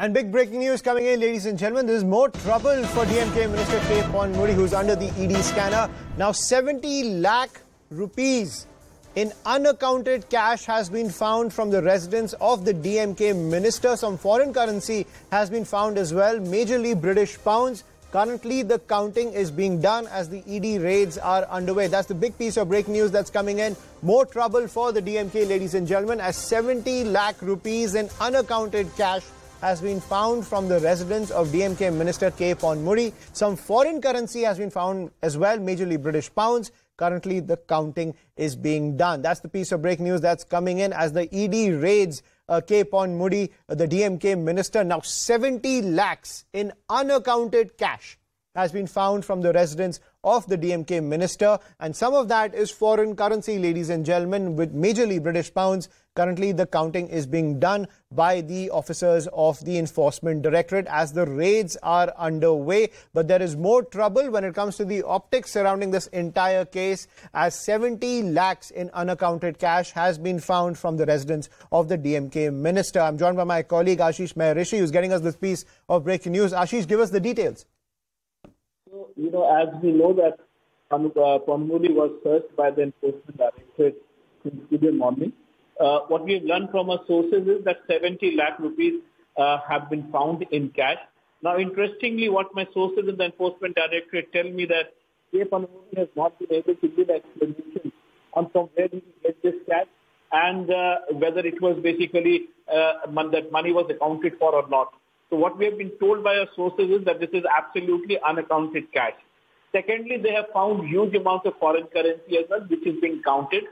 And big breaking news coming in, ladies and gentlemen. There is more trouble for DMK Minister K. Ponmudi, who's under the ED scanner. Now, 70 lakh rupees in unaccounted cash has been found from the residence of the DMK minister. Some foreign currency has been found as well, majorly British pounds. Currently, the counting is being done as the ED raids are underway. That's the big piece of breaking news that's coming in. More trouble for the DMK, ladies and gentlemen, as 70 lakh rupees in unaccounted cash has been found from the residence of DMK Minister K. Ponmudi. Some foreign currency has been found as well, majorly British pounds. Currently, the counting is being done. That's the piece of breaking news that's coming in as the ED raids uh, K. Ponmudi, uh, the DMK minister. Now, 70 lakhs in unaccounted cash has been found from the residence of the DMK minister. And some of that is foreign currency, ladies and gentlemen, with majorly British pounds. Currently, the counting is being done by the officers of the Enforcement Directorate as the raids are underway. But there is more trouble when it comes to the optics surrounding this entire case as 70 lakhs in unaccounted cash has been found from the residence of the DMK minister. I'm joined by my colleague Ashish Maharishi who's getting us this piece of breaking news. Ashish, give us the details you know, as we know that Ponmudi was searched by the Enforcement Directorate today morning. Uh, what we have learned from our sources is that 70 lakh rupees uh, have been found in cash. Now, interestingly, what my sources in the Enforcement Directorate tell me that K. Ponmudi has not been able to give explanation on from where he get this cash and uh, whether it was basically uh, that money was accounted for or not. So what we have been told by our sources is that this is absolutely unaccounted cash. Secondly, they have found huge amounts of foreign currency as well, which is being counted.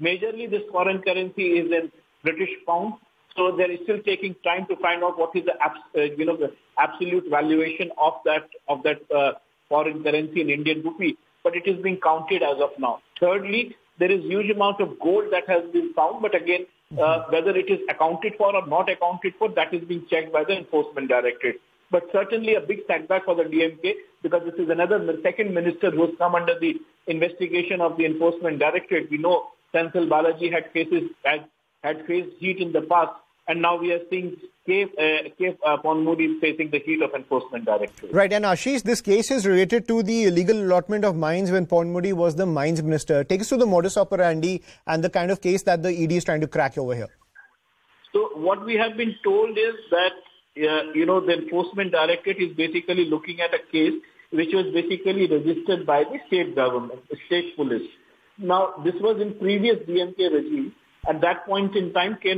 Majorly, this foreign currency is in British pounds. So they are still taking time to find out what is the, uh, you know, the absolute valuation of that of that uh, foreign currency in Indian rupee. But it is being counted as of now. Thirdly, there is huge amount of gold that has been found, but again, uh, whether it is accounted for or not accounted for, that is being checked by the Enforcement Directorate. But certainly a big setback for the DMK because this is another second minister who has come under the investigation of the Enforcement Directorate. We know Senthil Balaji had cases had, had faced heat in the past and now we are seeing K, uh, K uh, Ponmudi facing the heat of enforcement directorate. Right, and Ashish, this case is related to the illegal allotment of mines when Ponmudi was the mines minister. Take us to the modus operandi and the kind of case that the ED is trying to crack over here. So what we have been told is that, uh, you know, the enforcement directorate is basically looking at a case which was basically registered by the state government, the state police. Now, this was in previous DMK regime at that point in time, K.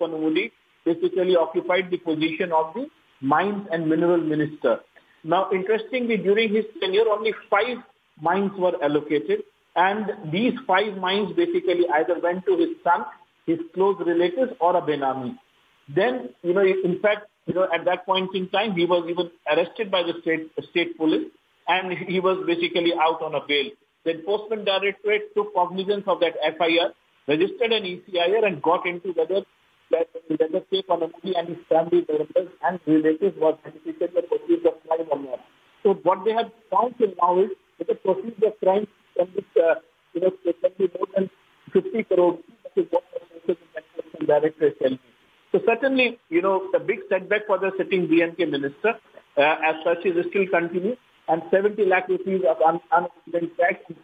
Ponmudi basically occupied the position of the Mines and Mineral Minister. Now, interestingly, during his tenure, only five mines were allocated, and these five mines basically either went to his son, his close relatives, or a Benami. Then, you know, in fact, you know, at that point in time, he was even arrested by the state state police, and he was basically out on a bail. The enforcement directorate took cognizance of that FIR registered an ECIR and got into whether whether K. Ponmudi and his family members and relatives were benefited the proceeds of crime or not. So what they have found till now is that the proceeds of crime can be, uh, you know, can be more than 50 crore. That is what the Director is telling me. So certainly, you know, the big setback for the sitting DMK minister, uh, as such, is still continue, and 70 lakh rupees of un- tax legislation.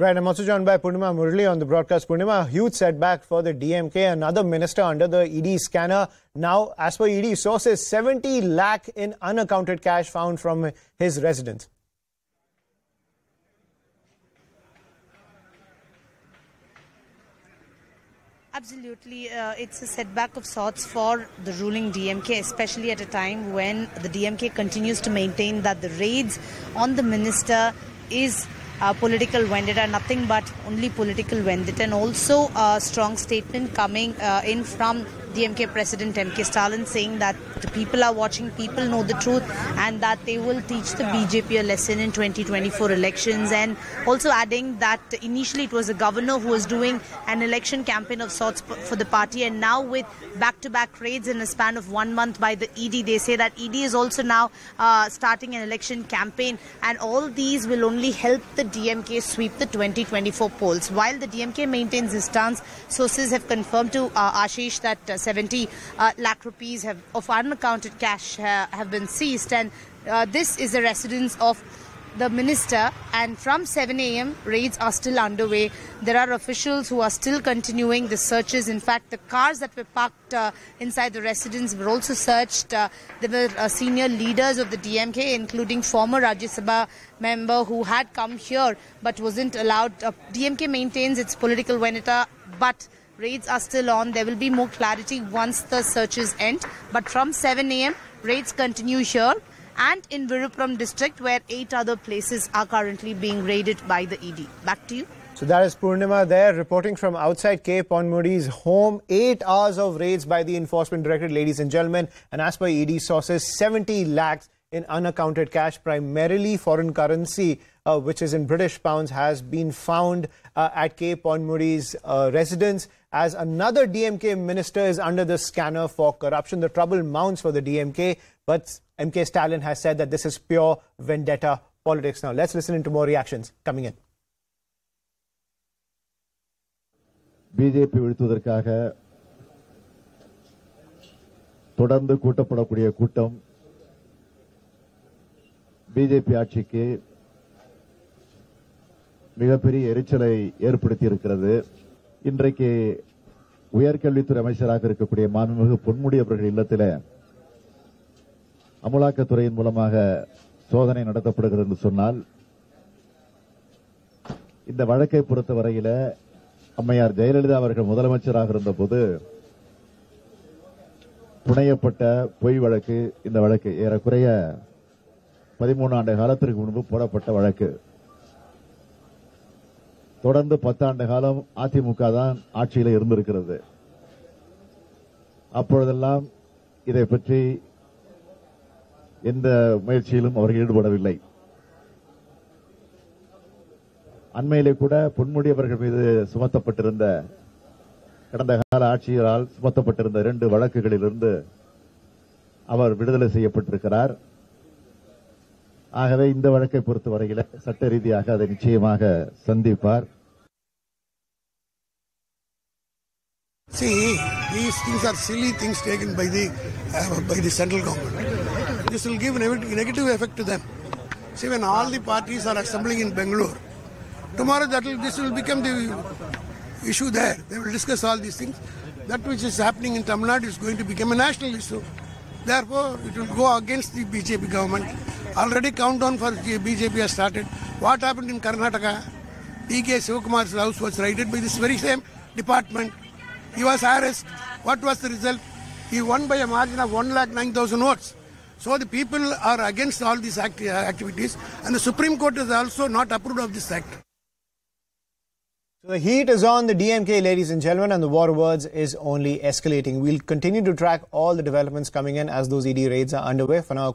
Right, I'm also joined by Purnima Murli on the broadcast. Purnima, huge setback for the DMK, another minister under the ED scanner. Now, as per ED sources, 70 lakh in unaccounted cash found from his residence. Absolutely. Uh, it's a setback of sorts for the ruling DMK, especially at a time when the DMK continues to maintain that the raids on the minister is uh, political vendetta, nothing but only political vendetta, and also a strong statement coming uh, in from DMK President MK Stalin saying that the people are watching, people know the truth, and that they will teach the BJP a lesson in 2024 elections. And also adding that initially it was the governor who was doing an election campaign of sorts for the party, and now with back-to-back raids in a span of one month by the ED, they say that ED is also now uh, starting an election campaign, and all these will only help the DMK sweep the 2024 polls. While the DMK maintains its stance, sources have confirmed to uh, Ashish that uh, 70 uh, lakh rupees have, of unaccounted cash uh, have been seized, and uh, this is the residence of the minister and from 7 a.m. raids are still underway. There are officials who are still continuing the searches. In fact, the cars that were parked uh, inside the residence were also searched. Uh, there were uh, senior leaders of the DMK, including former Rajya Sabha member who had come here but wasn't allowed. DMK maintains its political vendetta, but raids are still on. There will be more clarity once the searches end. But from 7 a.m., raids continue here and in Villupuram district where eight other places are currently being raided by the ED. Back to you. So that is Purnima there reporting from outside K. Ponmudi's home. Eight hours of raids by the Enforcement Directorate, ladies and gentlemen. And as per ED sources, 70 lakhs in unaccounted cash, primarily foreign currency, uh, which is in British pounds, has been found uh, at K. Ponmudi's uh, residence as another DMK minister is under the scanner for corruption. The trouble mounts for the DMK, but MK Stalin has said that this is pure vendetta politics. Now, let's listen into more reactions coming in. BJP வீழ்த்துவதற்காக தொடர்ந்து கூட்டப்படக்கூடிய கூட்டம் BJP ஆட்சிக்கு மிகப்பெரிய எரிச்சலை ஏற்படுத்தி இருக்கிறது இன்றைக்கு உயர்கல்வித்துறை அமைச்சராக இருக்கக்கூடிய மாண்புமிகு பொன்முடி அவர்கள் இல்லத்தில் அமலாக்கத்துறையின் மூலமாக சோதனை நடத்தப்படுகிறது என்று சொன்னால் இந்த வழக்கை பொறுத்தவரையில் அம்மையார் ஜெயலலிதா அவர்கள் முதலமைச்சராக இருந்தபோது புனையப்பட்ட பொய் வழக்கு இந்த வழக்கு ஏறக்குறைய பதிமூணு ஆண்டு காலத்திற்கு முன்பு போடப்பட்ட வழக்கு. தொடர்ந்து பத்தாண்டு காலம் அதிமுக தான் ஆட்சியில் இருந்திருக்கிறது. அப்பொழுதெல்லாம் இதை பற்றி எந்த முயற்சியிலும் அவர்கள் ஈடுபடவில்லை. அண்மையிலே கூட பொன்முடி அவர்கள் மீது சுமத்தப்பட்டிருந்த கடந்த கால ஆட்சியரால் சுமத்தப்பட்டிருந்த இரண்டு வழக்குகளிலிருந்து அவர் விடுதலை செய்யப்பட்டிருக்கிறார். ஆகவே இந்த வழக்கை பொறுத்தவரையில் சட்ட ரீதியாக அதை நிச்சயமாக சந்திப்பார் See, these things are silly things taken by the uh, by the central government. This will give a negative effect to them. See, when all the parties are assembling in Bangalore, tomorrow that will this will become the issue there. They will discuss all these things. That which is happening in Tamil Nadu is going to become a national issue. Therefore, it will go against the BJP government. Already countdown for BJP has started. What happened in Karnataka? D.K. Sivakumar's house was raided by this very same department. He was harassed. What was the result? He won by a margin of 1 lakh 9,000 votes. So the people are against all these act- uh, activities, and the Supreme Court has also not approved of this act. So the heat is on the DMK, ladies and gentlemen, and the war words is only escalating. We'll continue to track all the developments coming in as those ED raids are underway. For now,